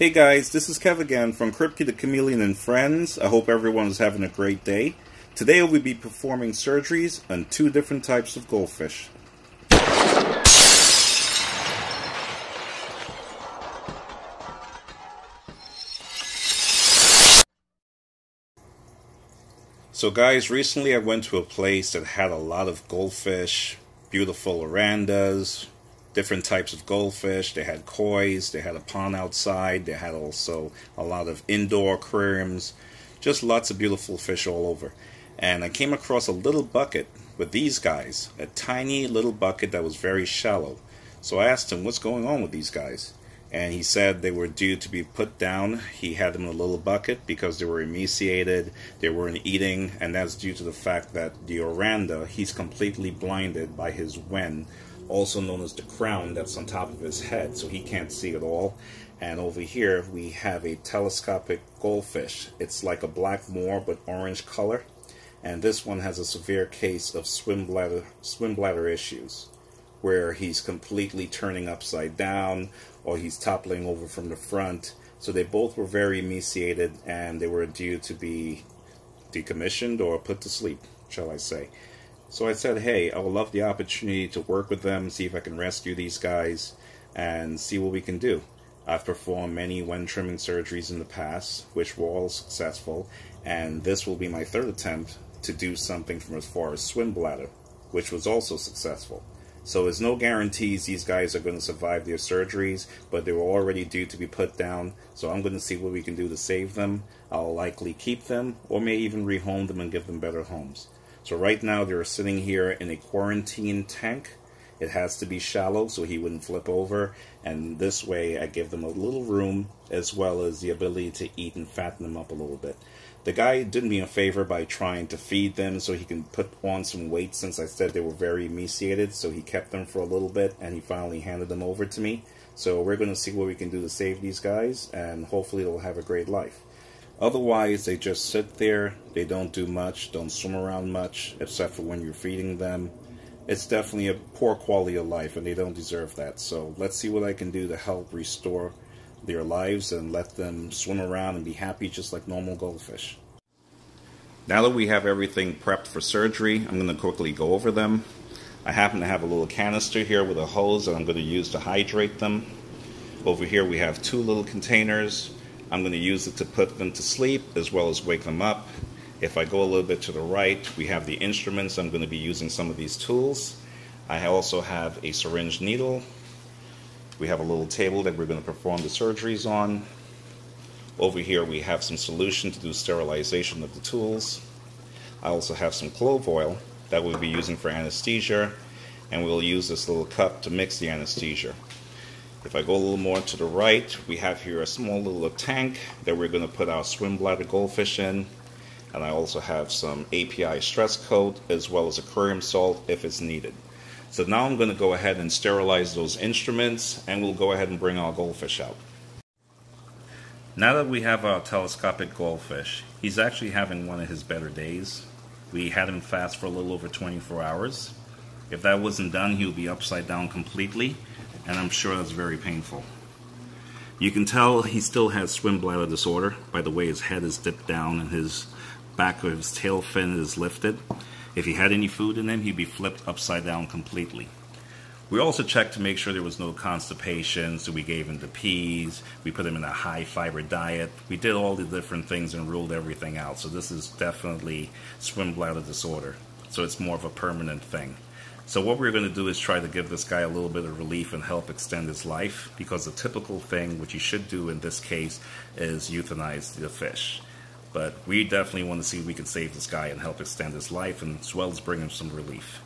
Hey guys, this is Kev again from Kripke the Chameleon and Friends. I hope everyone is having a great day. Today we'll be performing surgeries on two different types of goldfish. So guys, recently I went to a place that had a lot of goldfish, beautiful orandas, different types of goldfish. They had koi's, they had a pond outside, they had also a lot of indoor aquariums, just lots of beautiful fish all over. And I came across a little bucket with these guys, a tiny little bucket that was very shallow. So I asked him, what's going on with these guys? And he said they were due to be put down. He had them in a little bucket because they were emaciated, they weren't eating, and that's due to the fact that the oranda, he's completely blinded by his wen also known as the crown that's on top of his head, so he can't see at all. And over here we have a telescopic goldfish. It's like a black moor but orange color. And this one has a severe case of swim bladder, swim bladder issues, where he's completely turning upside down or he's toppling over from the front. So they both were very emaciated and they were due to be decommissioned or put to sleep, shall I say. So I said, hey, I would love the opportunity to work with them, see if I can rescue these guys, and see what we can do. I've performed many wen trimming surgeries in the past, which were all successful, and this will be my third attempt to do something from as far as swim bladder, which was also successful. So there's no guarantees these guys are going to survive their surgeries, but they were already due to be put down. So I'm going to see what we can do to save them. I'll likely keep them, or may even rehome them and give them better homes. So right now they're sitting here in a quarantine tank. It has to be shallow so he wouldn't flip over. And this way I give them a little room as well as the ability to eat and fatten them up a little bit. The guy did me a favor by trying to feed them so he can put on some weight since I said they were very emaciated. So he kept them for a little bit and he finally handed them over to me. So we're going to see what we can do to save these guys and hopefully they'll have a great life. Otherwise, they just sit there. They don't do much, don't swim around much, except for when you're feeding them. It's definitely a poor quality of life, and they don't deserve that. So let's see what I can do to help restore their lives and let them swim around and be happy just like normal goldfish. Now that we have everything prepped for surgery, I'm going to quickly go over them. I happen to have a little canister here with a hose that I'm going to use to hydrate them. Over here we have two little containers I'm going to use it to put them to sleep as well as wake them up. If I go a little bit to the right, we have the instruments. I'm going to be using some of these tools. I also have a syringe needle. We have a little table that we're going to perform the surgeries on. Over here we have some solution to do sterilization of the tools. I also have some clove oil that we'll be using for anesthesia and we'll use this little cup to mix the anesthesia. If I go a little more to the right, we have here a small little tank that we're going to put our swim bladder goldfish in. And I also have some API stress coat as well as aquarium salt if it's needed. So now I'm going to go ahead and sterilize those instruments and we'll go ahead and bring our goldfish out. Now that we have our telescopic goldfish, he's actually having one of his better days. We had him fast for a little over 24 hours. If that wasn't done, he would be upside down completely and I'm sure that's very painful. You can tell he still has swim bladder disorder by the way his head is dipped down and his back of his tail fin is lifted. If he had any food in him, he'd be flipped upside down completely. We also checked to make sure there was no constipation, so we gave him the peas, we put him in a high fiber diet. We did all the different things and ruled everything out. So this is definitely swim bladder disorder. So it's more of a permanent thing. So what we're going to do is try to give this guy a little bit of relief and help extend his life because the typical thing, which you should do in this case, is euthanize the fish. But we definitely want to see if we can save this guy and help extend his life and as well as bring him some relief.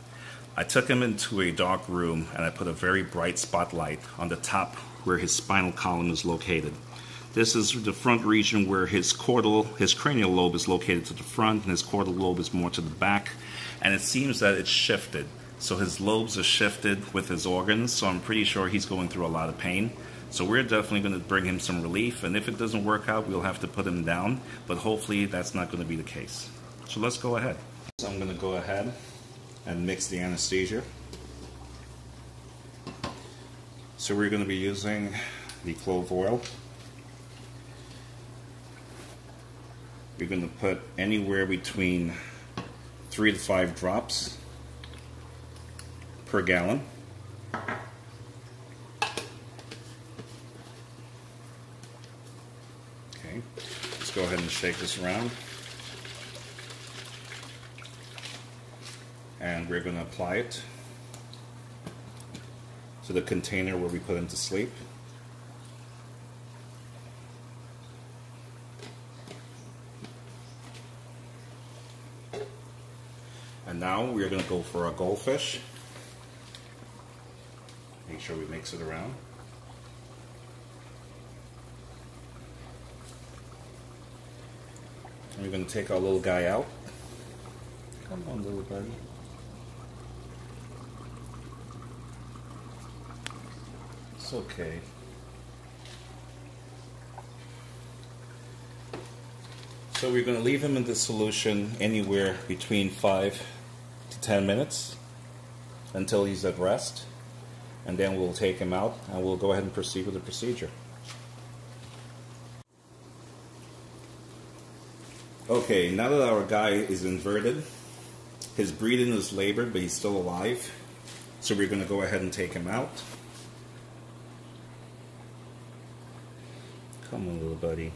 I took him into a dark room and I put a very bright spotlight on the top where his spinal column is located. This is the front region where his caudal, his cranial lobe is located to the front and his caudal lobe is more to the back. And it seems that it's shifted. So his lobes are shifted with his organs, so I'm pretty sure he's going through a lot of pain. So we're definitely going to bring him some relief, and if it doesn't work out, we'll have to put him down, but hopefully that's not going to be the case. So let's go ahead. So I'm going to go ahead and mix the anesthesia. So we're going to be using the clove oil. You're going to put anywhere between three to five drops per gallon. Okay, let's go ahead and shake this around. And we're going to apply it to the container where we put him to sleep. And now we're going to go for a goldfish. Sure we mix it around. And we're going to take our little guy out. Come on, little buddy. It's okay. So we're going to leave him in the solution anywhere between 5 to 10 minutes until he's at rest. And then we'll take him out and we'll go ahead and proceed with the procedure. Okay, now that our guy is inverted, his breathing is labored, but he's still alive. So we're going to go ahead and take him out. Come on, little buddy.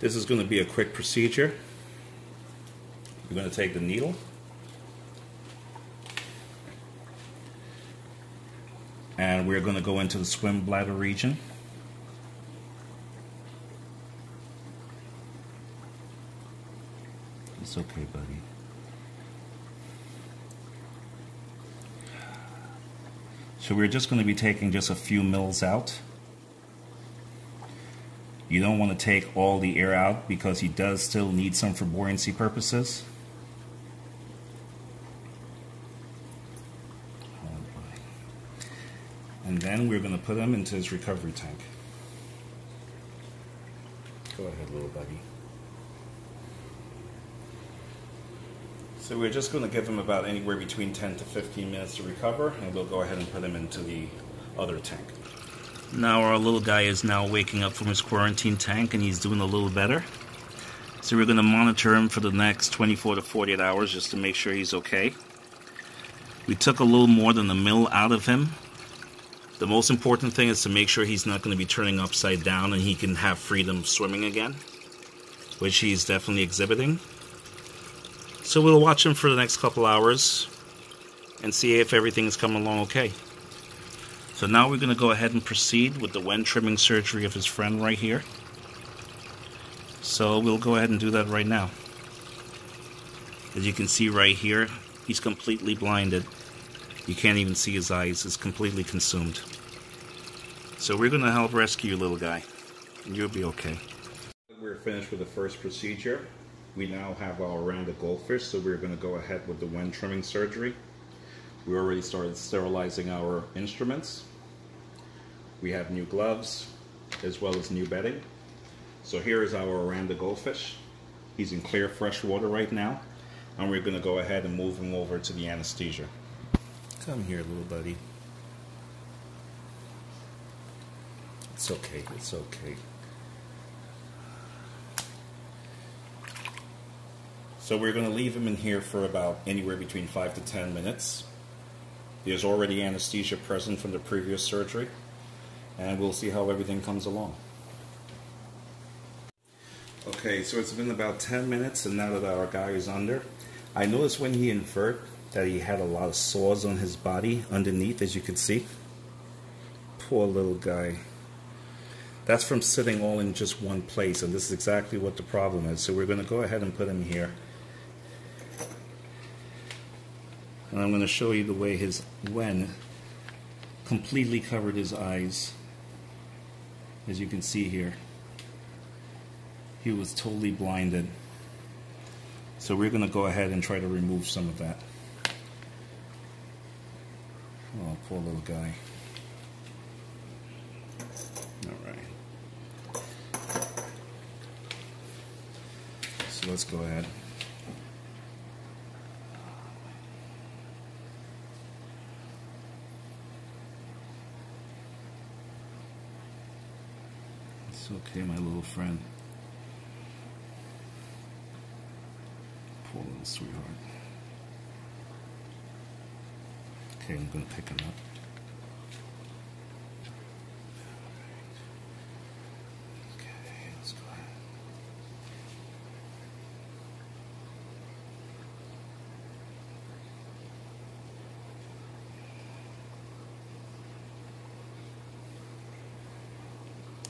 This is going to be a quick procedure. You're going to take the needle. And we're going to go into the swim bladder region. It's okay, buddy. So we're just going to be taking just a few mils out. You don't want to take all the air out because he does still need some for buoyancy purposes. And then we're going to put him into his recovery tank. Go ahead, little buddy. So we're just going to give him about anywhere between 10 to 15 minutes to recover, and we'll go ahead and put him into the other tank. Now our little guy is now waking up from his quarantine tank and he's doing a little better. So we're going to monitor him for the next 24 to 48 hours just to make sure he's okay. We took a little more than a mil out of him. The most important thing is to make sure he's not going to be turning upside down and he can have freedom swimming again, which he's definitely exhibiting. So we'll watch him for the next couple hours and see if everything is coming along okay. So now we're going to go ahead and proceed with the wen trimming surgery of his friend right here. So we'll go ahead and do that right now. As you can see right here, he's completely blinded. You can't even see his eyes. It's completely consumed. So we're going to help rescue little guy. You'll be okay. We're finished with the first procedure. We now have our Oranda goldfish, so we're going to go ahead with the wen trimming surgery. We already started sterilizing our instruments. We have new gloves as well as new bedding. So here is our Oranda goldfish. He's in clear fresh water right now. And we're going to go ahead and move him over to the anesthesia. Come here, little buddy. It's okay, it's okay. So we're going to leave him in here for about anywhere between 5 to 10 minutes. There's already anesthesia present from the previous surgery, and we'll see how everything comes along. Okay, so it's been about 10 minutes, and now that our guy is under, I noticed when he invert that he had a lot of sores on his body underneath, as you can see. Poor little guy. That's from sitting all in just one place, and this is exactly what the problem is. So we're going to go ahead and put him here. And I'm going to show you the way his wen completely covered his eyes. As you can see here. He was totally blinded. So we're going to go ahead and try to remove some of that. Poor little guy. Alright. So let's go ahead. It's okay, my little friend. Poor little sweetheart. Okay, I'm gonna pick him up.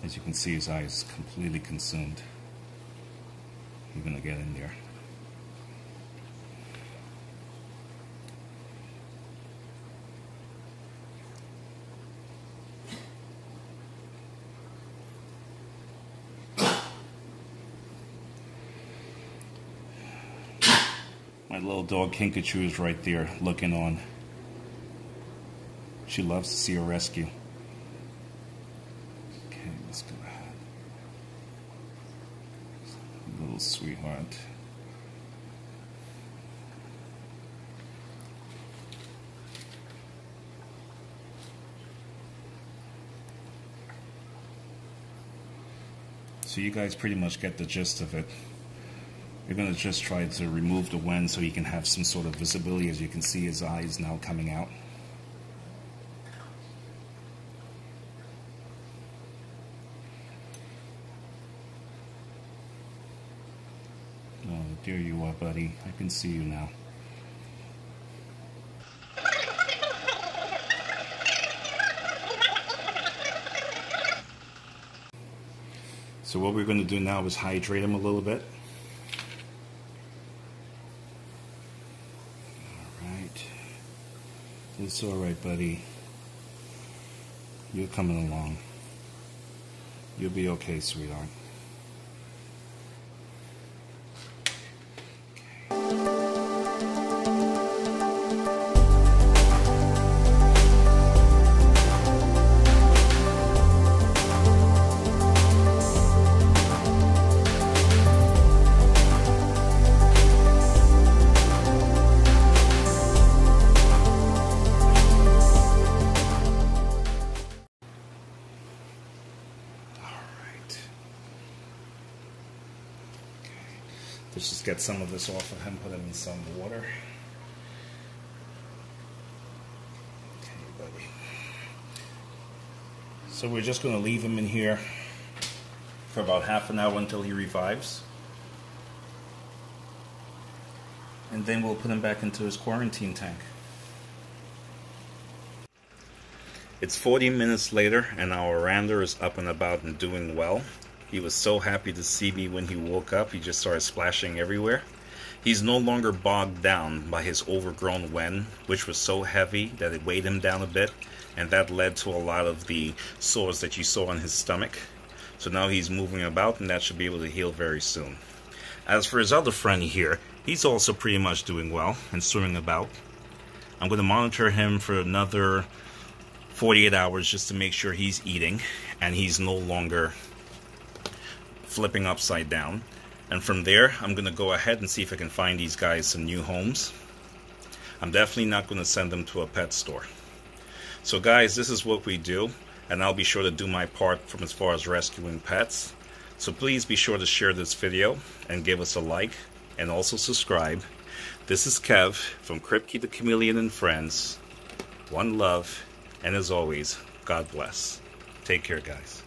As you can see, his eye is completely consumed. You're gonna get in there. My little dog Kinkajou is right there looking on. She loves to see a rescue. Okay, let's go ahead. Little sweetheart. So you guys pretty much get the gist of it. You're going to just try to remove the wen so you can have some sort of visibility as you can see his eyes now coming out. Oh, there you are, buddy. I can see you now. So what we're going to do now is hydrate him a little bit. Alright. It's alright, buddy. You're coming along. You'll be okay, sweetheart. Let's just get some of this off of him, put him in some water. Okay, buddy. So we're just going to leave him in here for about half an hour until he revives. And then we'll put him back into his quarantine tank. It's 40 minutes later, and our Oranda is up and about and doing well. He was so happy to see me when he woke up, he just started splashing everywhere. He's no longer bogged down by his overgrown wen, which was so heavy that it weighed him down a bit, and that led to a lot of the sores that you saw on his stomach. So now he's moving about, and that should be able to heal very soon. As for his other friend here, he's also pretty much doing well and swimming about. I'm going to monitor him for another 48 hours just to make sure he's eating and he's no longer flipping upside down. And from there, I'm going to go ahead and see if I can find these guys some new homes. I'm definitely not going to send them to a pet store. So guys, this is what we do, and I'll be sure to do my part from as far as rescuing pets. So please be sure to share this video and give us a like and also subscribe. This is Kev from Kripke the Chameleon and Friends. One love, and as always, God bless. Take care, guys.